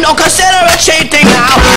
no consider cheating now.